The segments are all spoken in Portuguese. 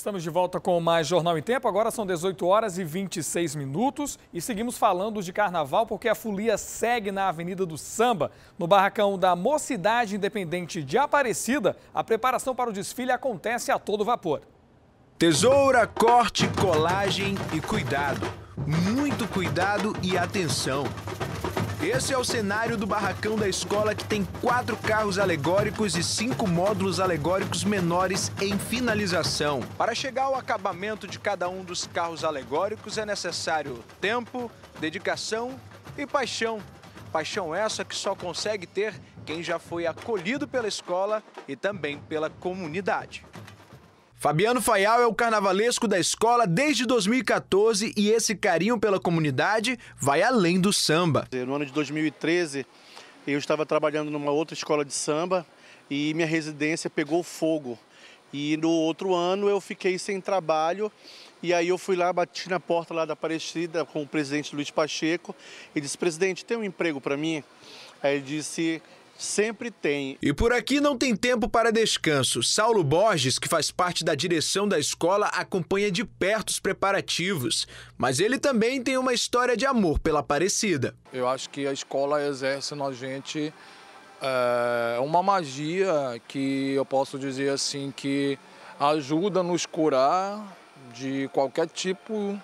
Estamos de volta com mais Jornal em Tempo. Agora são 18 horas e 26 minutos e seguimos falando de carnaval porque a folia segue na Avenida do Samba. No barracão da Mocidade Independente de Aparecida, a preparação para o desfile acontece a todo vapor. Tesoura, corte, colagem e cuidado. Muito cuidado e atenção. Esse é o cenário do barracão da escola que tem quatro carros alegóricos e cinco módulos alegóricos menores em finalização. Para chegar ao acabamento de cada um dos carros alegóricos é necessário tempo, dedicação e paixão. Paixão essa que só consegue ter quem já foi acolhido pela escola e também pela comunidade. Fabiano Faial é o carnavalesco da escola desde 2014 e esse carinho pela comunidade vai além do samba. No ano de 2013, eu estava trabalhando numa outra escola de samba e minha residência pegou fogo. E no outro ano eu fiquei sem trabalho e aí eu fui lá, bati na porta lá da Aparecida com o presidente Luiz Pacheco e disse, presidente, tem um emprego para mim? Aí ele disse, Sempre tem. E por aqui não tem tempo para descanso. Saulo Borges, que faz parte da direção da escola, acompanha de perto os preparativos. Mas ele também tem uma história de amor pela Aparecida. Eu acho que a escola exerce na gente é, uma magia que eu posso dizer assim que ajuda a nos curar de qualquer tipo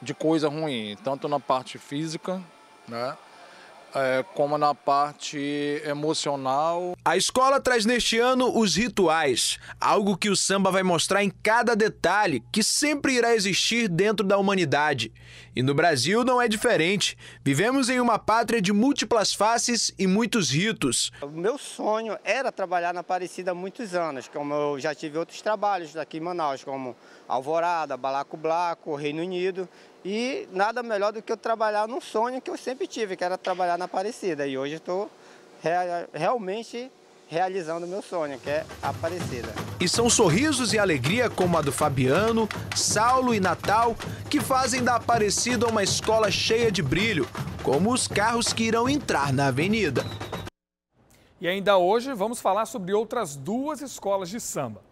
de coisa ruim, tanto na parte física, né? É, como na parte emocional. A escola traz neste ano os rituais, algo que o samba vai mostrar em cada detalhe, que sempre irá existir dentro da humanidade. E no Brasil não é diferente. Vivemos em uma pátria de múltiplas faces e muitos ritos. O meu sonho era trabalhar na Aparecida há muitos anos, como eu já tive outros trabalhos daqui em Manaus, como Alvorada, Balaco Blaco, Reino Unido. E nada melhor do que eu trabalhar num sonho que eu sempre tive, que era trabalhar na Aparecida. E hoje estou realmente realizando o meu sonho, que é Aparecida. E são sorrisos e alegria como a do Fabiano, Saulo e Natal que fazem da Aparecida uma escola cheia de brilho, como os carros que irão entrar na avenida. E ainda hoje vamos falar sobre outras duas escolas de samba.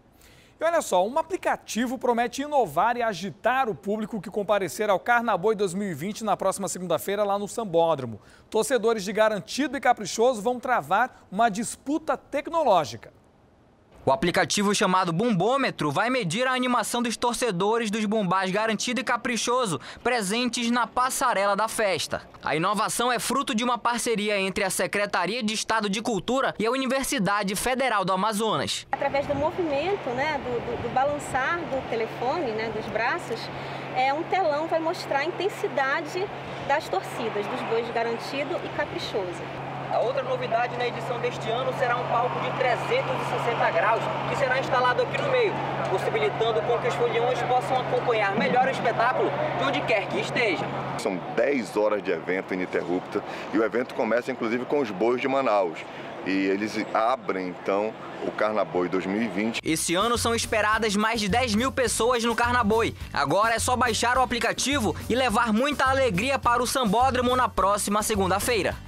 E olha só, um aplicativo promete inovar e agitar o público que comparecer ao Carnaboi 2020 na próxima segunda-feira lá no Sambódromo. Torcedores de Garantido e Caprichoso vão travar uma disputa tecnológica. O aplicativo chamado Bumbômetro vai medir a animação dos torcedores dos bombás Garantido e Caprichoso presentes na passarela da festa. A inovação é fruto de uma parceria entre a Secretaria de Estado de Cultura e a Universidade Federal do Amazonas. Através do movimento, né, do, do, do balançar do telefone, né, dos braços, é, um telão vai mostrar a intensidade das torcidas, dos bois Garantido e Caprichoso. A outra novidade na edição deste ano será um palco de 360 graus que será instalado aqui no meio, possibilitando com que os foliões possam acompanhar melhor o espetáculo de onde quer que esteja. São 10 horas de evento ininterrupta e o evento começa inclusive com os bois de Manaus e eles abrem então o Carnaboi 2020. Esse ano são esperadas mais de 10 mil pessoas no Carnaboi. Agora é só baixar o aplicativo e levar muita alegria para o Sambódromo na próxima segunda-feira.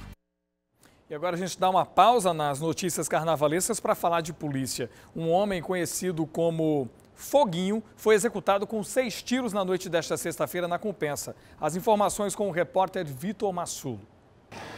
E agora a gente dá uma pausa nas notícias carnavalescas para falar de polícia. Um homem conhecido como Foguinho foi executado com seis tiros na noite desta sexta-feira na Compensa. As informações com o repórter Vitor Massulo.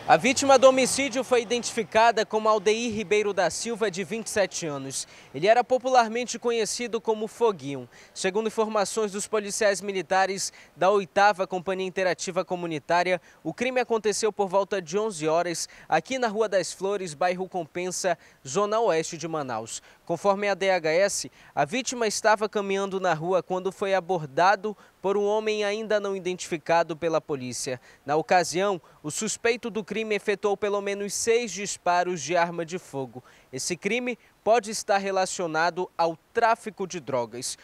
A vítima do homicídio foi identificada como Aldeir Ribeiro da Silva, de 27 anos. Ele era popularmente conhecido como Foguinho. Segundo informações dos policiais militares da 8 Companhia Interativa Comunitária, o crime aconteceu por volta de 11 horas aqui na Rua das Flores, bairro Compensa, zona oeste de Manaus. Conforme a DHS, a vítima estava caminhando na rua quando foi abordado por um homem ainda não identificado pela polícia. Na ocasião, o suspeito do crime efetuou pelo menos seis disparos de arma de fogo. Esse crime pode estar relacionado ao tráfico de drogas.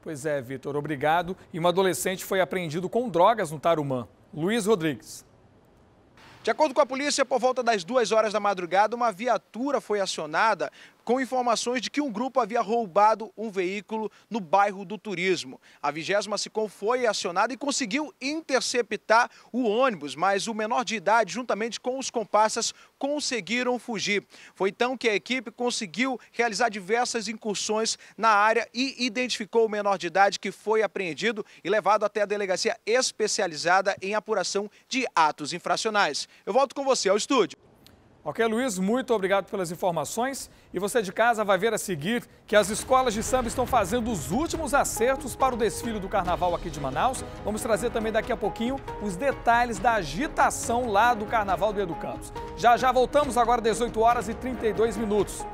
Pois é, Vitor, obrigado. E um adolescente foi apreendido com drogas no Tarumã. Luiz Rodrigues. De acordo com a polícia, por volta das duas horas da madrugada, uma viatura foi acionada com informações de que um grupo havia roubado um veículo no bairro do Turismo. A 20 SICOM foi acionada e conseguiu interceptar o ônibus, mas o menor de idade, juntamente com os comparsas, conseguiram fugir. Foi então que a equipe conseguiu realizar diversas incursões na área e identificou o menor de idade que foi apreendido e levado até a delegacia especializada em apuração de atos infracionais. Eu volto com você ao estúdio. Ok, Luiz, muito obrigado pelas informações. E você de casa vai ver a seguir que as escolas de samba estão fazendo os últimos acertos para o desfile do carnaval aqui de Manaus. Vamos trazer também daqui a pouquinho os detalhes da agitação lá do carnaval do Educandos. Já já voltamos agora 18 horas e 32 minutos.